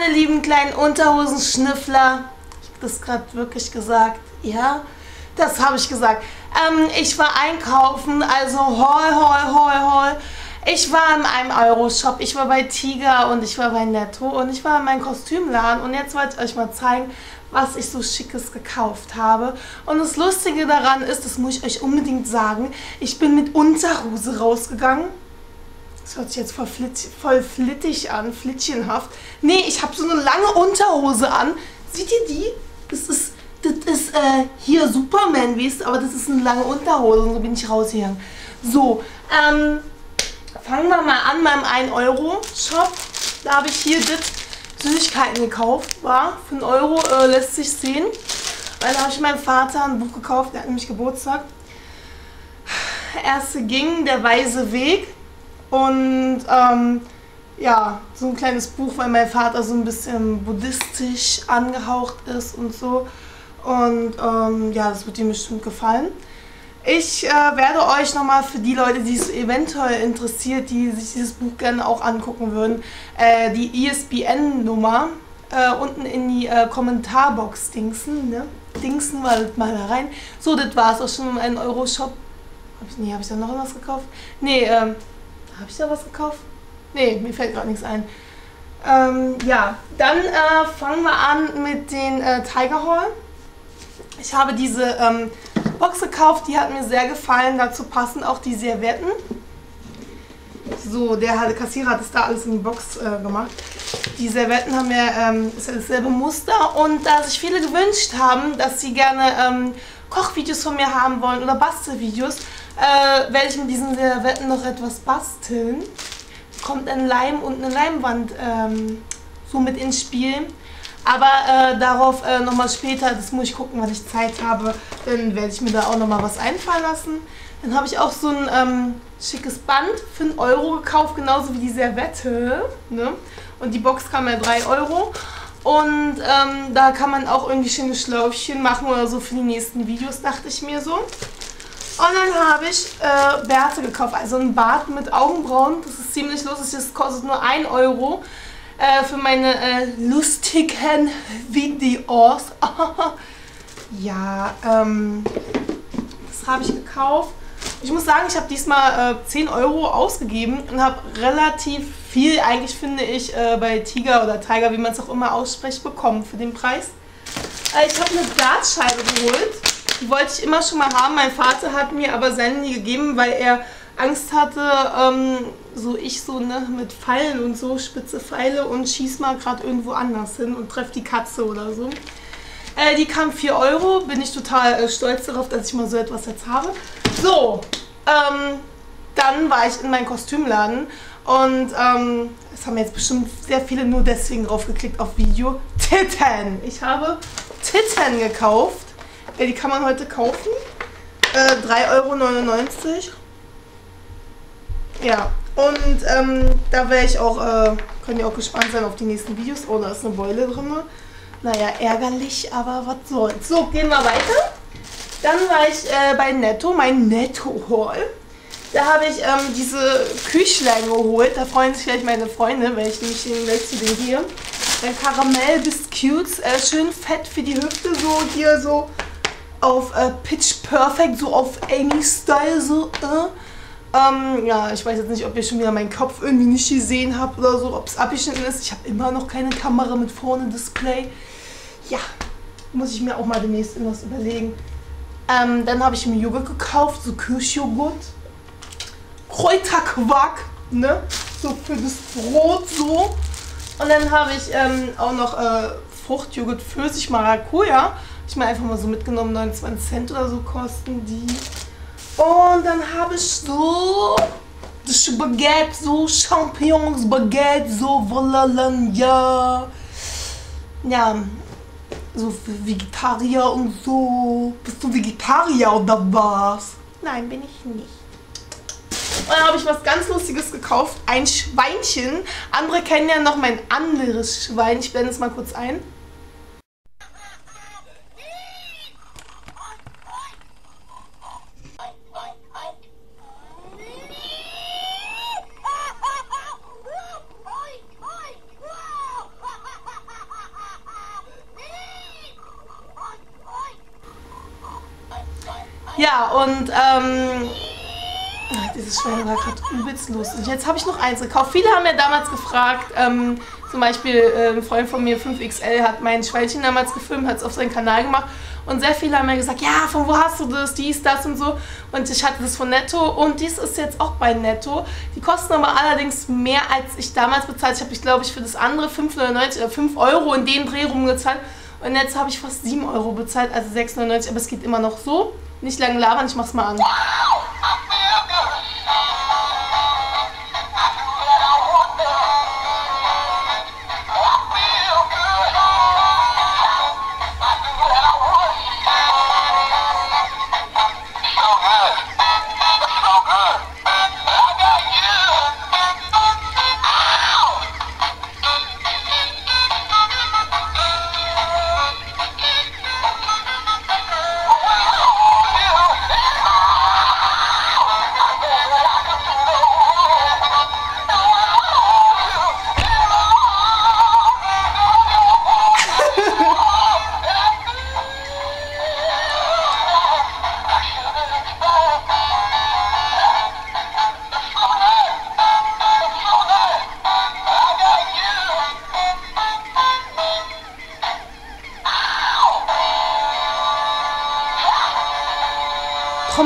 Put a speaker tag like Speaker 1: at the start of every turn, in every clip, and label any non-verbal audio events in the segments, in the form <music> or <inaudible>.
Speaker 1: meine lieben kleinen Unterhosenschnüffler. Ich habe das gerade wirklich gesagt. Ja, das habe ich gesagt. Ähm, ich war einkaufen, also hoi, hoi, hoi, hoi. Ich war in einem Euro-Shop, ich war bei Tiger und ich war bei Netto und ich war in meinem Kostümladen und jetzt wollte ich euch mal zeigen, was ich so Schickes gekauft habe. Und das Lustige daran ist, das muss ich euch unbedingt sagen, ich bin mit Unterhose rausgegangen. Das hört sich jetzt voll, flit voll flittig an, flittchenhaft. Nee, ich habe so eine lange Unterhose an. Seht ihr die? Das ist, das ist äh, hier Superman, wisst aber das ist eine lange Unterhose und so bin ich rausgegangen. So, ähm, fangen wir mal an beim 1-Euro-Shop. Da habe ich hier das Süßigkeiten gekauft, war für einen Euro, äh, lässt sich sehen. Weil da habe ich meinem Vater ein Buch gekauft, der hat nämlich Geburtstag. Erste ging, der weise Weg. Und ähm, ja, so ein kleines Buch, weil mein Vater so ein bisschen buddhistisch angehaucht ist und so. Und ähm, ja, das wird ihm bestimmt gefallen. Ich äh, werde euch nochmal für die Leute, die es eventuell interessiert, die sich dieses Buch gerne auch angucken würden, äh, die ISBN-Nummer äh, unten in die äh, Kommentarbox dingsen. Ne? Dingsen wir mal da rein. So, das war es auch schon in einem Euro-Shop. Hab ich, nee, habe ich da noch was gekauft? Nee, ähm, habe ich da was gekauft? Nee, mir fällt gerade nichts ein. Ähm, ja, dann äh, fangen wir an mit den äh, Tiger Hall. Ich habe diese ähm, Box gekauft, die hat mir sehr gefallen. Dazu passen auch die Servietten. So, der Kassierer hat es da alles in die Box äh, gemacht. Die Servietten haben ja, ähm, dasselbe Muster und da sich viele gewünscht haben, dass sie gerne ähm, Kochvideos von mir haben wollen oder Bastelvideos, äh, werde ich mit diesen Servetten noch etwas basteln. Kommt ein Leim und eine Leimwand ähm, so mit ins Spiel. Aber äh, darauf äh, nochmal später, das muss ich gucken, wenn ich Zeit habe, dann werde ich mir da auch nochmal was einfallen lassen. Dann habe ich auch so ein ähm, schickes Band für einen Euro gekauft, genauso wie die Servette. Ne? Und die Box kam ja 3 Euro. Und ähm, da kann man auch irgendwie schöne Schläufchen machen oder so für die nächsten Videos, dachte ich mir so. Und dann habe ich äh, Bärte gekauft, also ein Bart mit Augenbrauen. Das ist ziemlich lustig, das kostet nur 1 Euro äh, für meine äh, lustigen <laughs> Videos. <laughs> ja, ähm, das habe ich gekauft. Ich muss sagen, ich habe diesmal äh, 10 Euro ausgegeben und habe relativ viel, eigentlich finde ich, äh, bei Tiger oder Tiger, wie man es auch immer ausspricht, bekommen für den Preis. Äh, ich habe eine Dartscheibe geholt. Die wollte ich immer schon mal haben. Mein Vater hat mir aber seine nie gegeben, weil er Angst hatte, ähm, so ich so ne, mit Pfeilen und so, spitze Pfeile und schieß mal gerade irgendwo anders hin und treff die Katze oder so. Äh, die kam 4 Euro, bin ich total äh, stolz darauf, dass ich mal so etwas jetzt habe. So, ähm, dann war ich in meinem Kostümladen und ähm, es haben jetzt bestimmt sehr viele nur deswegen draufgeklickt auf Video. Titten! Ich habe Titten gekauft. Ja, die kann man heute kaufen. Äh, 3,99 Euro. Ja, und ähm, da wäre ich auch, äh, könnt ihr auch gespannt sein auf die nächsten Videos. Oh, da ist eine Beule drin. Naja, ärgerlich, aber was soll's. So, gehen wir weiter. Dann war ich äh, bei Netto, mein Netto-Haul. Da habe ich ähm, diese Küchlein geholt. Da freuen sich vielleicht meine Freunde, wenn ich nämlich gleich zu denen gehe. Ein Karamell Biscuits, äh, schön fett für die Hüfte, so hier so auf äh, Pitch Perfect, so auf Amy-Style, so, äh. Ähm, ja, ich weiß jetzt nicht, ob ihr schon wieder meinen Kopf irgendwie nicht gesehen habt oder so, ob es abgeschnitten ist. Ich habe immer noch keine Kamera mit vorne Display. Ja, muss ich mir auch mal demnächst irgendwas überlegen. Ähm, dann habe ich mir Joghurt gekauft, so Kirschjoghurt. Kräuterquark, ne? So für das Brot so. Und dann habe ich ähm, auch noch äh, Fruchtjoghurt Pfirsich Maracuja. Ich mir einfach mal so mitgenommen, 29 Cent oder so kosten die. Und dann habe ich so das Baguette, so Champignons Baguette, so ja. Ja, so Vegetarier und so. Bist du Vegetarier oder was? Nein, bin ich nicht. Und dann habe ich was ganz Lustiges gekauft. Ein Schweinchen. Andere kennen ja noch mein anderes Schwein. Ich blende es mal kurz ein. Ja, und ähm, dieses Schwein war gerade übelst lustig. Jetzt habe ich noch eins gekauft. Viele haben ja damals gefragt, ähm, zum Beispiel äh, ein Freund von mir, 5XL, hat mein Schweinchen damals gefilmt, hat es auf seinen Kanal gemacht. Und sehr viele haben mir gesagt, ja, von wo hast du das, dies, das und so. Und ich hatte das von Netto und dies ist jetzt auch bei Netto. Die kosten aber allerdings mehr, als ich damals bezahlt. Ich habe, ich glaube ich, für das andere 5,99 oder 5 Euro in den Dreh rumgezahlt. Und jetzt habe ich fast 7 Euro bezahlt, also 6,99, aber es geht immer noch so. Nicht lange labern, ich mach's mal an.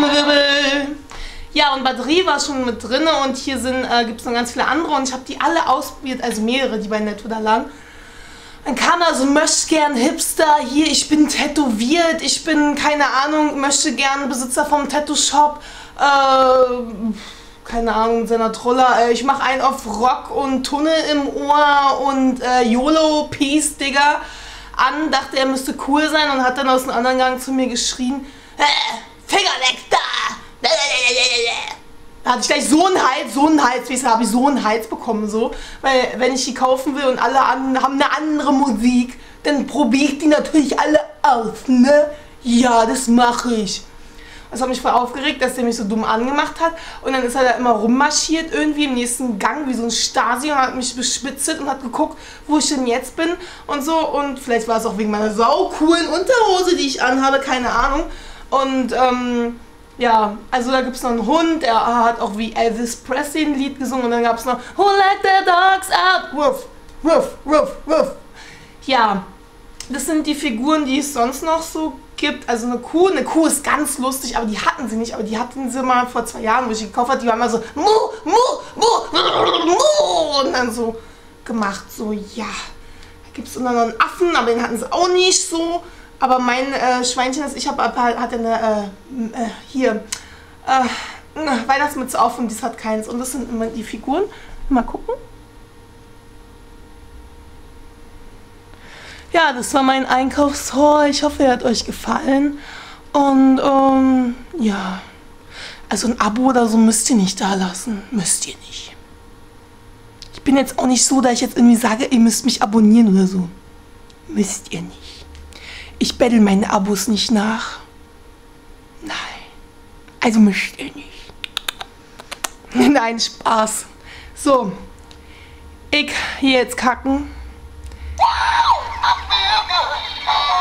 Speaker 1: Trommelwirbel. Ja, und Batterie war schon mit drin und hier äh, gibt es noch ganz viele andere und ich habe die alle ausprobiert, also mehrere, die bei Netto da lagen. Dann kam da so, möchte gern Hipster, hier, ich bin tätowiert, ich bin, keine Ahnung, möchte gern Besitzer vom Tattoo-Shop, äh, keine Ahnung, seiner Troller, äh, ich mache einen auf Rock und Tunnel im Ohr und äh, YOLO, Peace, Digga, an, dachte er müsste cool sein und hat dann aus dem anderen Gang zu mir geschrien, äh, Da! Hatte ich gleich so einen Hals, so einen Hals, wie habe ich so einen Hals bekommen, so. Weil, wenn ich die kaufen will und alle an, haben eine andere Musik, dann probiere ich die natürlich alle aus, ne? Ja, das mache ich. Das hat mich voll aufgeregt, dass der mich so dumm angemacht hat. Und dann ist er da immer rummarschiert, irgendwie im nächsten Gang, wie so ein Stasi, und hat mich bespitzelt und hat geguckt, wo ich denn jetzt bin und so. Und vielleicht war es auch wegen meiner saucoolen Unterhose, die ich anhabe, keine Ahnung. Und ähm, ja, also da gibt es noch einen Hund, er hat auch wie Elvis Presley ein Lied gesungen und dann gab es noch Who Let the Dogs Out? Ruff, ruff, ruff, ruff. Ja, das sind die Figuren, die es sonst noch so gibt. Also eine Kuh, eine Kuh ist ganz lustig, aber die hatten sie nicht. Aber die hatten sie mal vor zwei Jahren, wo ich gekauft habe. Die waren immer so Mu, Mu, Mu, Mu und dann so gemacht, so ja. Da gibt es noch einen Affen, aber den hatten sie auch nicht so. Aber mein äh, Schweinchen, das ich habe, hat eine, äh, äh, hier, äh, Weihnachtsmütze auf und dies hat keins. Und das sind immer die Figuren. Mal gucken. Ja, das war mein Einkaufshaul. Ich hoffe, er hat euch gefallen. Und, ähm, ja. Also ein Abo oder so müsst ihr nicht da lassen. Müsst ihr nicht. Ich bin jetzt auch nicht so, dass ich jetzt irgendwie sage, ihr müsst mich abonnieren oder so. Müsst ihr nicht. Ich bettel meine Abos nicht nach. Nein. Also mischt ihr nicht. <laughs> Nein, Spaß. So. Ich hier jetzt kacken.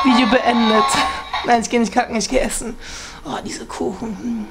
Speaker 1: Video beendet. Nein, ich gehe nicht kacken, ich gehe essen. Oh, diese Kuchen.